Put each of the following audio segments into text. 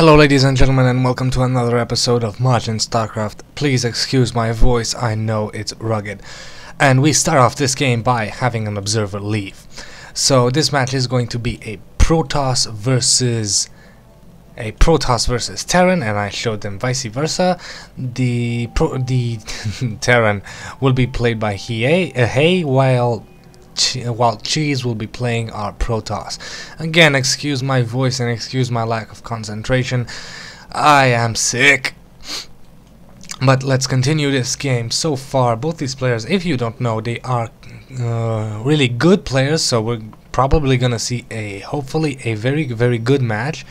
Hello ladies and gentlemen and welcome to another episode of Majin StarCraft. Please excuse my voice, I know it's rugged. And we start off this game by having an observer leave. So this match is going to be a Protoss versus a Protoss versus Terran and I showed them vice versa. The pro the Terran will be played by Hei, uh, while while Cheese will be playing our Protoss. Again, excuse my voice and excuse my lack of concentration. I am sick. But let's continue this game. So far, both these players, if you don't know, they are uh, really good players, so we're probably gonna see a, hopefully, a very, very good match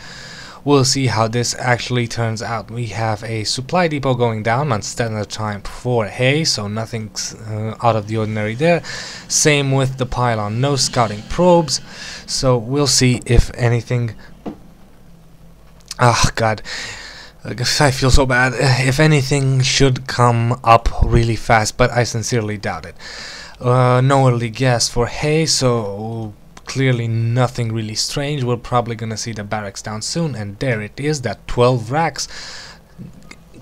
we'll see how this actually turns out. We have a supply depot going down on standard time for Hei, so nothing's uh, out of the ordinary there. Same with the pylon, no scouting probes, so we'll see if anything... Ah, God. I feel so bad. If anything should come up really fast, but I sincerely doubt it. Uh, no early gas for Hei, so clearly nothing really strange. We're probably gonna see the barracks down soon, and there it is, that 12 racks.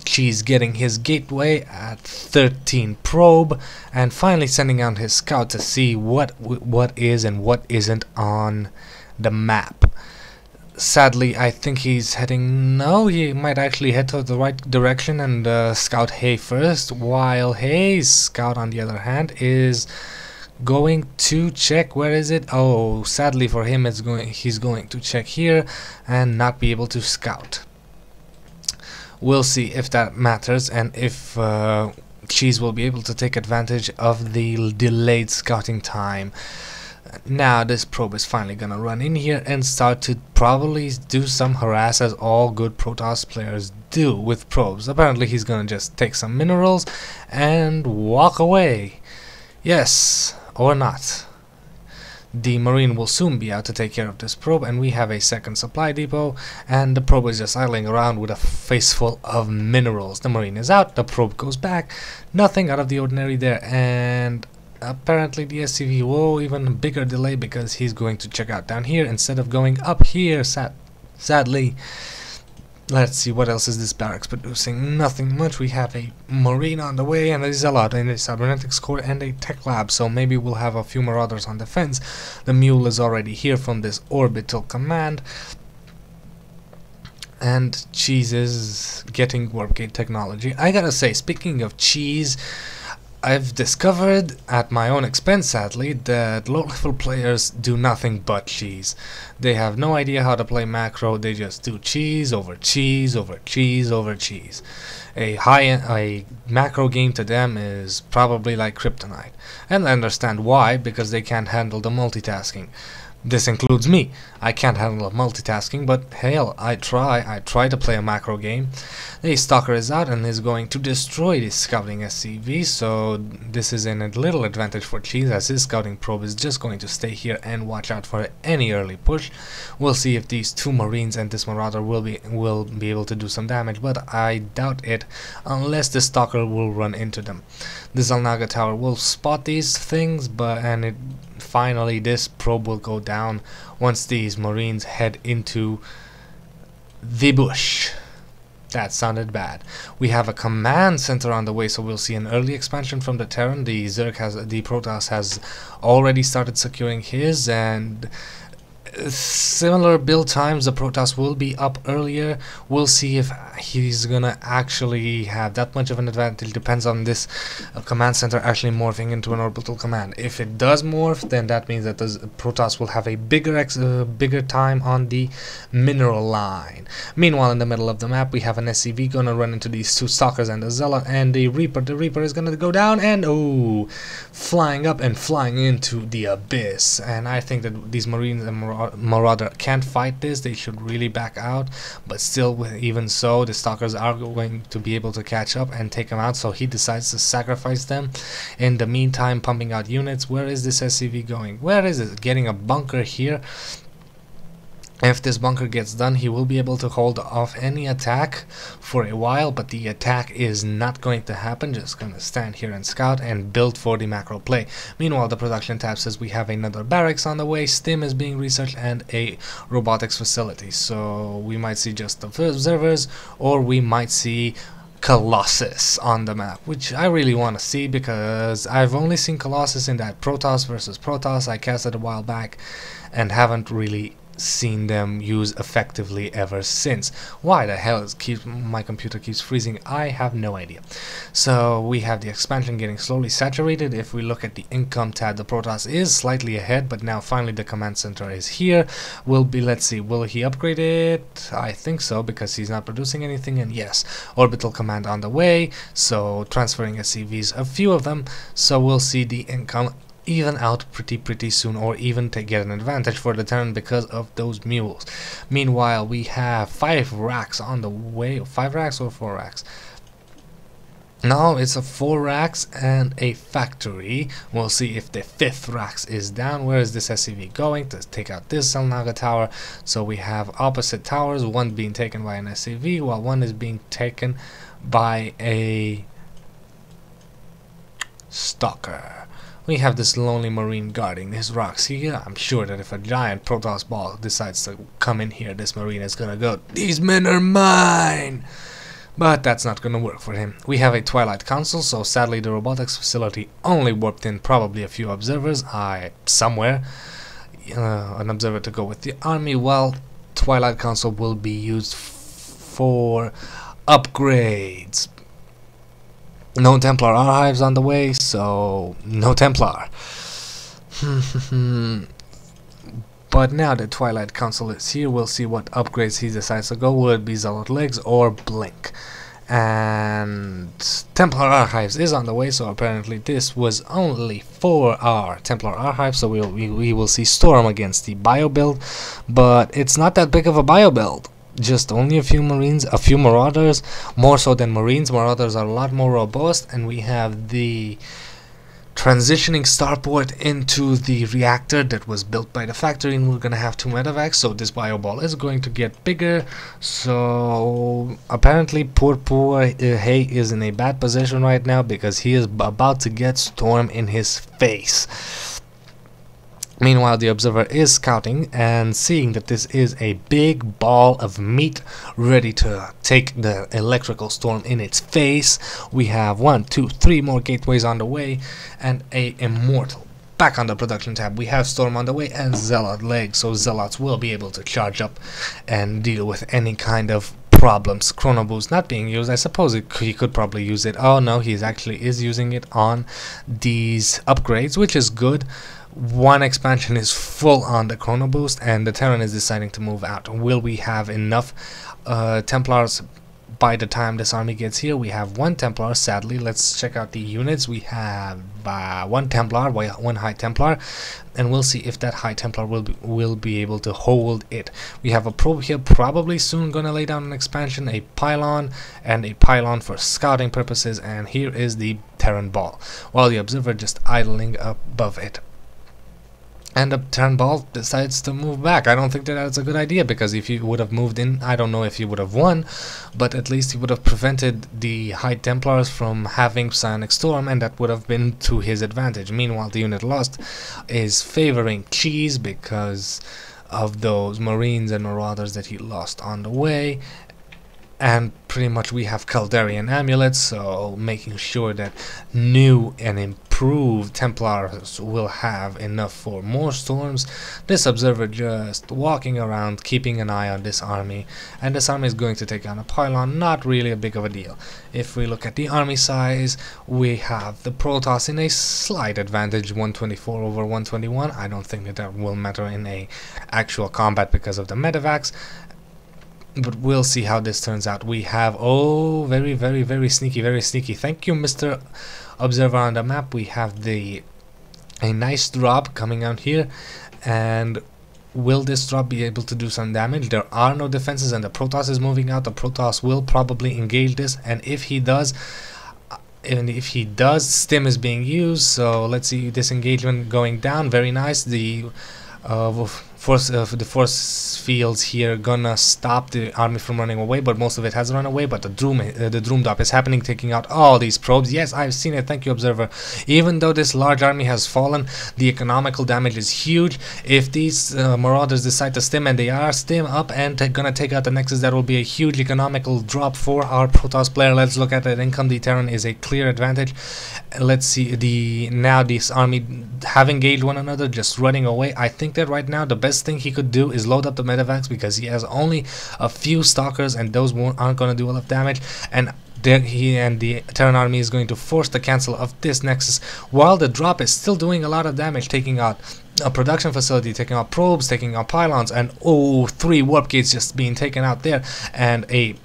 She's getting his gateway at 13 probe, and finally sending out his scout to see what what is and what isn't on the map. Sadly, I think he's heading. No, he might actually head to the right direction and uh, scout Hei first, while Hei's scout, on the other hand, is going to check where is it? Oh sadly for him it's going he's going to check here and not be able to scout. We'll see if that matters and if uh, cheese will be able to take advantage of the delayed scouting time. Now this probe is finally gonna run in here and start to probably do some harass as all good Protoss players do with probes. Apparently he's gonna just take some minerals and walk away. Yes or not. The Marine will soon be out to take care of this probe and we have a second supply depot and the probe is just idling around with a face full of minerals. The Marine is out, the probe goes back, nothing out of the ordinary there and apparently the SCV will even bigger delay because he's going to check out down here instead of going up here sad sadly Let's see what else is this barracks producing. Nothing much. We have a marine on the way and there's a zealot and a cybernetics core and a tech lab. So maybe we'll have a few marauders on defense. The mule is already here from this orbital command. And cheese is getting warp gate technology. I gotta say, speaking of cheese, I've discovered, at my own expense sadly, that low-level players do nothing but cheese. They have no idea how to play macro, they just do cheese over cheese over cheese over cheese. A high a macro game to them is probably like kryptonite. And I understand why, because they can't handle the multitasking. This includes me. I can't handle multitasking, but hell, I try. I try to play a macro game. The stalker is out and is going to destroy the scouting SCV, so this is in a little advantage for Cheese as his scouting probe is just going to stay here and watch out for any early push. We'll see if these two marines and this marauder will be will be able to do some damage, but I doubt it unless the stalker will run into them. The Xel'Naga tower will spot these things, but and it finally this probe will go down once these marines head into the bush. That sounded bad. We have a command center on the way, so we'll see an early expansion from the Terran. The Zerg has, the Protoss has already started securing his, and similar build times the Protoss will be up earlier. We'll see if he's gonna actually have that much of an advantage. Depends on this uh, command center actually morphing into an orbital command. If it does morph then that means that the Protoss will have a bigger uh, bigger time on the mineral line. Meanwhile in the middle of the map we have an SCV gonna run into these two stalkers and the Zealot and the Reaper the Reaper is gonna go down and oh flying up and flying into the abyss. And I think that these Marines and Marauder can't fight this, they should really back out. But still, even so, the Stalkers are going to be able to catch up and take him out. So he decides to sacrifice them. In the meantime, pumping out units. Where is this SCV going? Where is it? Getting a bunker here if this bunker gets done, he will be able to hold off any attack for a while, but the attack is not going to happen. Just gonna stand here and scout and build for the macro play. Meanwhile, the production tab says we have another barracks on the way, stim is being researched, and a robotics facility. So we might see just the observers, or we might see Colossus on the map, which I really want to see because I've only seen Colossus in that Protoss versus Protoss I casted a while back and haven't really seen them use effectively ever since. Why the hell is keep, my computer keeps freezing? I have no idea. So we have the expansion getting slowly saturated. If we look at the income tab, the Protoss is slightly ahead, but now finally the command center is here. Will be, let's see, will he upgrade it? I think so, because he's not producing anything, and yes, orbital command on the way, so transferring SCVs, a few of them, so we'll see the income even out pretty pretty soon or even to get an advantage for the Terran because of those mules. Meanwhile we have five racks on the way, five racks or four racks? No, it's a four racks and a factory. We'll see if the fifth racks is down. Where is this SCV going? To take out this Xel'Naga tower. So we have opposite towers, one being taken by an SCV while one is being taken by a stalker. We have this lonely marine guarding these rocks here. I'm sure that if a giant Protoss ball decides to come in here, this marine is gonna go, These men are mine! But that's not gonna work for him. We have a Twilight Council, so sadly the robotics facility only warped in probably a few observers, I somewhere. Uh, an observer to go with the army, while Twilight Council will be used for upgrades no Templar archives on the way, so no Templar. but now that Twilight Council is here, we'll see what upgrades he decides to go. Will it be Legs or Blink? And Templar Archives is on the way, so apparently this was only for our Templar Archives, so we'll, we, we will see Storm against the bio build, but it's not that big of a bio build just only a few marines a few marauders more so than marines. Marauders are a lot more robust and we have the transitioning starport into the reactor that was built by the factory and we're gonna have two medevacs so this bio ball is going to get bigger. So apparently poor poor uh, Hei is in a bad position right now because he is about to get storm in his face Meanwhile, the observer is scouting and seeing that this is a big ball of meat ready to take the electrical storm in its face. We have one, two, three more gateways on the way and a immortal. Back on the production tab, we have Storm on the way and Zealot legs, so Zealots will be able to charge up and deal with any kind of problems. Chrono Boost not being used, I suppose it, he could probably use it. Oh no, he actually is using it on these upgrades, which is good one expansion is full on the chrono boost and the Terran is deciding to move out. Will we have enough uh, Templars by the time this army gets here? We have one Templar, sadly. Let's check out the units. We have uh, one Templar, one High Templar, and we'll see if that High Templar will be, will be able to hold it. We have a probe here, probably soon gonna lay down an expansion, a pylon, and a pylon for scouting purposes, and here is the Terran ball, while the observer just idling above it and the Terran ball decides to move back. I don't think that that's a good idea because if he would have moved in, I don't know if he would have won, but at least he would have prevented the High Templars from having Psionic Storm and that would have been to his advantage. Meanwhile, the unit lost is favoring Cheese because of those Marines and Marauders that he lost on the way and pretty much we have Khaydarin amulets, so making sure that new and improved Templars will have enough for more storms. This observer just walking around, keeping an eye on this army, and this army is going to take on a pylon, not really a big of a deal. If we look at the army size, we have the Protoss in a slight advantage, 124 over 121. I don't think that that will matter in a actual combat because of the medevacs, but we'll see how this turns out. We have, oh, very, very, very sneaky, very sneaky. Thank you, Mr. Observer on the map. We have the a nice drop coming out here, and will this drop be able to do some damage? There are no defenses, and the Protoss is moving out. The Protoss will probably engage this, and if he does, and if he does, Stim is being used. So let's see this engagement going down. Very nice. The uh, force uh, the force fields here gonna stop the army from running away but most of it has run away but the doom uh, the doom drop is happening taking out all these probes. Yes I've seen it. Thank you observer. Even though this large army has fallen the economical damage is huge. If these uh, marauders decide to stim and they are stim up and gonna take out the Nexus that will be a huge economical drop for our Protoss player. Let's look at the income the Terran is a clear advantage. Let's see the now this army have engaged one another just running away. I think that right now the best thing he could do is load up the medevacs because he has only a few stalkers and those aren't going to do a lot of damage. And he and the Terran army is going to force the cancel of this nexus. While the drop is still doing a lot of damage taking out a production facility taking out probes taking out pylons and oh three warp gates just being taken out there and a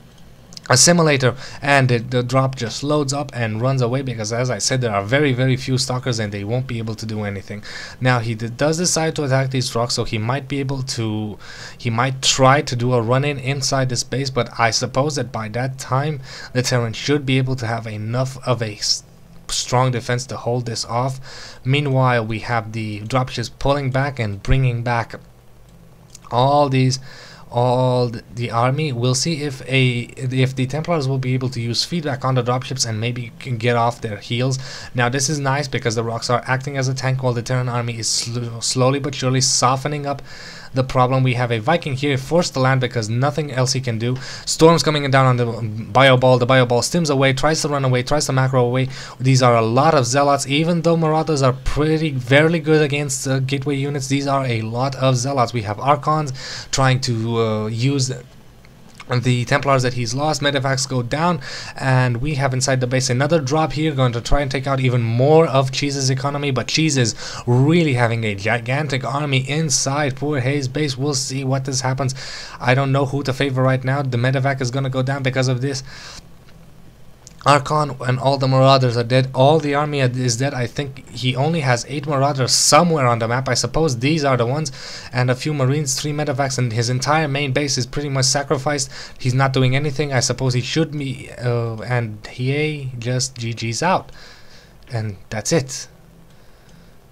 assimilator and it, the drop just loads up and runs away because as I said there are very very few stalkers and they won't be able to do anything. Now he does decide to attack these rocks so he might be able to he might try to do a run-in inside this base but I suppose that by that time the Terran should be able to have enough of a strong defense to hold this off. Meanwhile we have the dropships pulling back and bringing back all these all the army. We'll see if a if the Templars will be able to use feedback on the dropships and maybe can get off their heels. Now this is nice because the rocks are acting as a tank while the Terran army is sl slowly but surely softening up the problem. We have a Viking here forced to land because nothing else he can do. Storm's coming down on the Bio Ball. The Bio Ball stims away, tries to run away, tries to macro away. These are a lot of Zealots. Even though Marauders are pretty, very good against uh, Gateway units, these are a lot of Zealots. We have Archons trying to uh, use the Templars that he's lost, Medevacs go down, and we have inside the base another drop here, going to try and take out even more of Cheese's economy, but Cheese is really having a gigantic army inside poor Hei's base. We'll see what this happens. I don't know who to favor right now. The Medevac is going to go down because of this. Archon and all the Marauders are dead. All the army is dead. I think he only has 8 Marauders somewhere on the map. I suppose these are the ones. And a few Marines, 3 medevacs, and his entire main base is pretty much sacrificed. He's not doing anything. I suppose he should be. Uh, and he just GG's out. And that's it.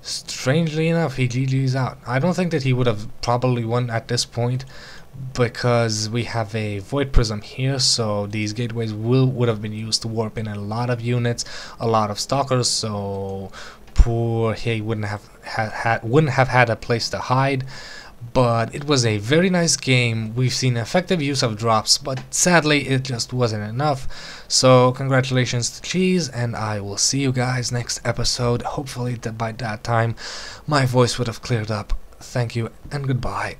Strangely enough, he GG's out. I don't think that he would have probably won at this point because we have a void prism here so these gateways will would have been used to warp in a lot of units a lot of stalkers so poor he wouldn't have had, wouldn't have had a place to hide. But it was a very nice game. We've seen effective use of drops but sadly it just wasn't enough. So congratulations to cheese and i will see you guys next episode. Hopefully that by that time my voice would have cleared up. Thank you and goodbye